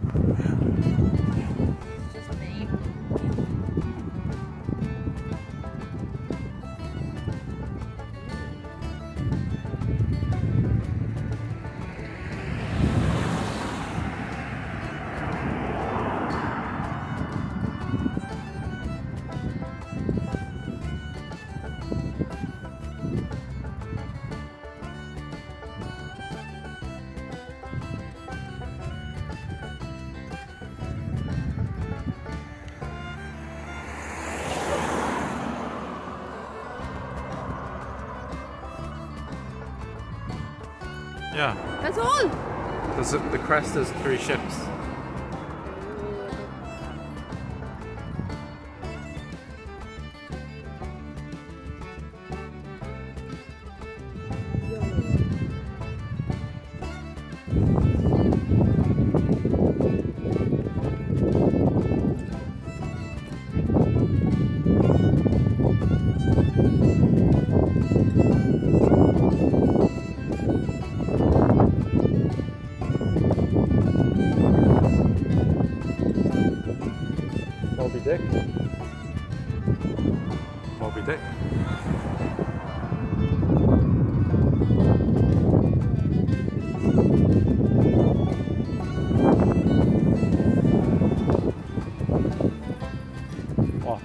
Just me. Yeah. That's all. There's a, the crest is three ships. Dick. Moby Dick. Oh,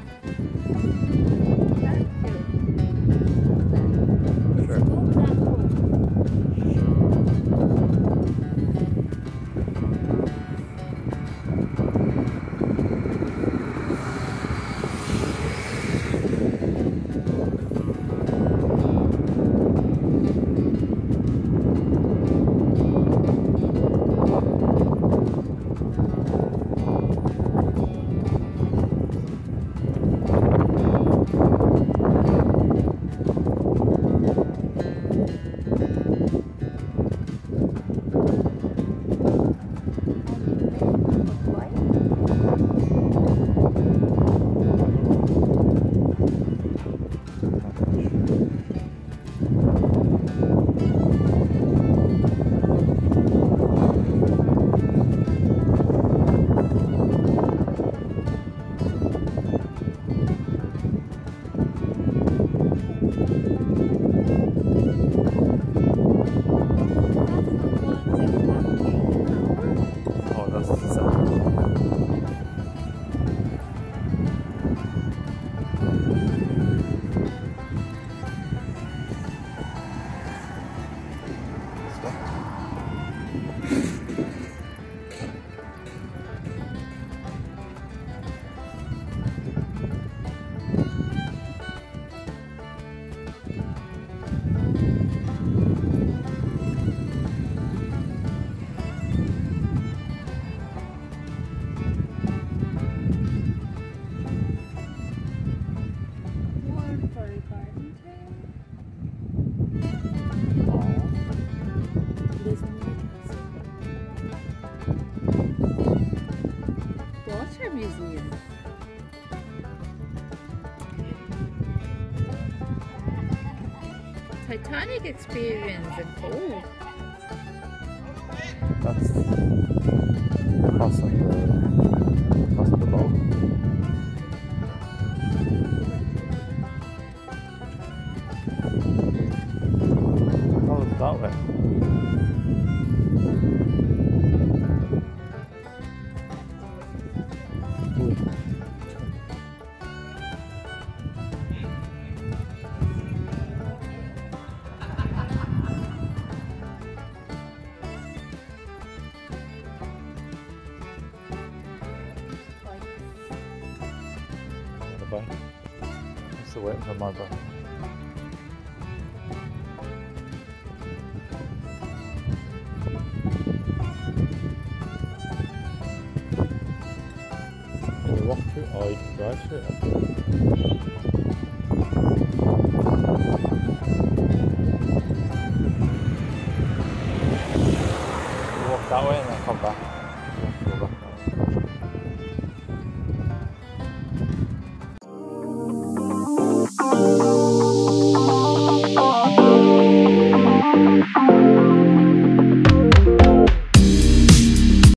Titanic experience and cool. That's crossing the, crossing the boat. Oh, that way. Bye. I'm still waiting for my. Can you walk through? Oh, you can drive through it. Walk that way and then come back. Go back.